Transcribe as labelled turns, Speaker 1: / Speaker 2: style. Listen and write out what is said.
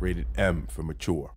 Speaker 1: rated M for mature.